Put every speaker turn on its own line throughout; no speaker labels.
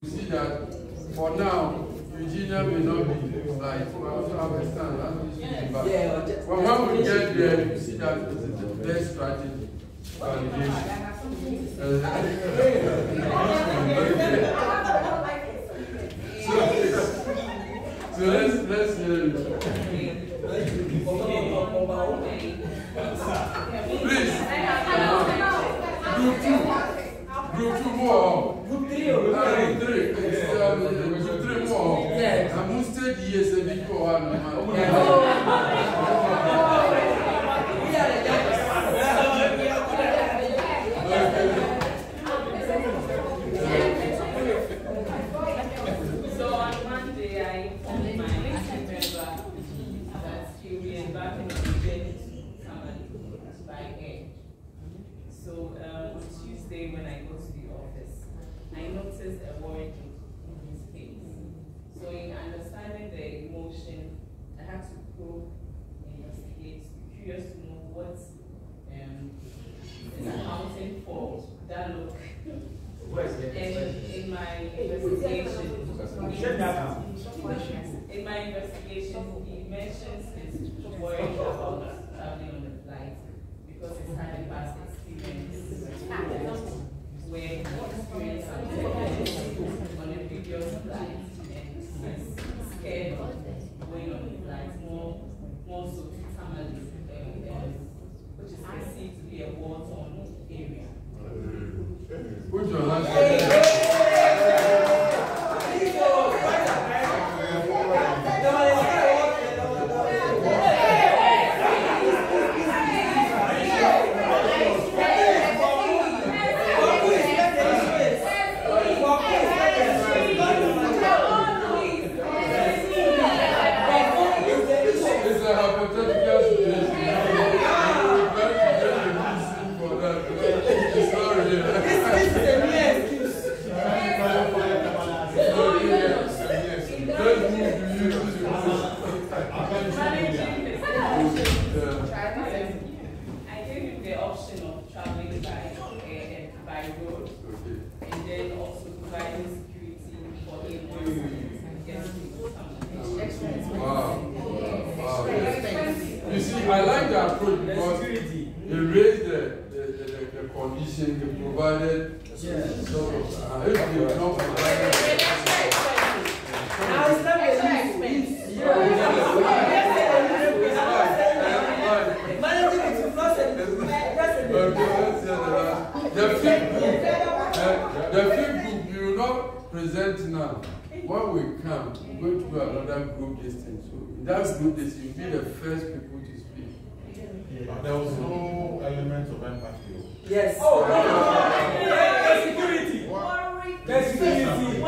You see that for now, Eugenia may not be like, we also have a stand, that's but when we get there, you see that it is the best strategy. Validation. So let's, let's hear it. Please. Group two. Group two more.
Group three
Ah,
three?
Group three. It's, Group three more.
Yes.
I'm going to stay the years a bit for one. man.
So on Monday, I informed my team member that he'll be embarking on a journey to Tamale by air. So um, on Tuesday, when I go to the office, I noticed a warrant in his face. So in understanding the emotion, I had to go investigate, curious to know what um, is accounting for that look. And in my investigation, in my investigation, he mentions his worry about traveling on the flight because he's had a past experience where he experienced some turbulence on a previous flight and he's scared of going on the flight more, more so to Tamale, um, um, which is perceived to be a war-torn area.
Put your hands together. It's a hypothetical situation. You would like to get a reason for that. It's not real. Let's move to you.
Managing the situation.
Yeah.
I gave him the option of traveling by air and by road,
Okay.
and then also providing security for him once he gets to Tamale.
Wow. Wow. You see, I like the approach because they raised the, the, the, the, the condition, they provided sort of, uh, if they were not provided.
Now it's not a lease. Managing it to plus and that's a
Okay, let's hear the last. The fifth book, the, the fifth book, you will not present now. When we come, we're going to do another group this thing. So in that group this, you'll be the first people to speak.
There was no element of empathy.
Yes.
Oh, no, no, no.
The security. The security.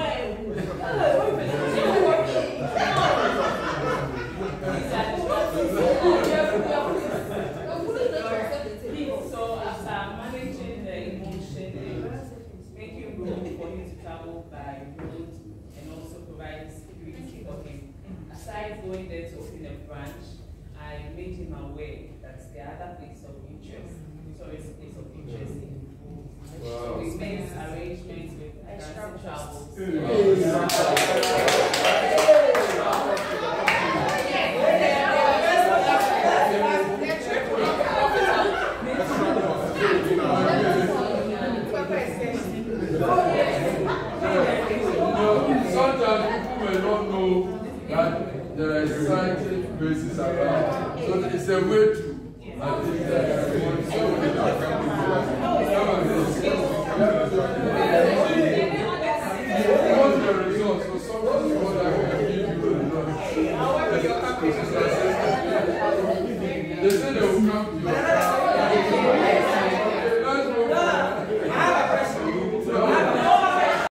So after managing the emotion and making room for him to travel by road and also providing security for him, aside going there to open a branch, I made him aware that the other places of interest, tourist places of interest in Ibu. So we made arrangements with Transit Travels.
No, sometimes people may not know that there are exciting places around. So it's a way to. They say they will come to your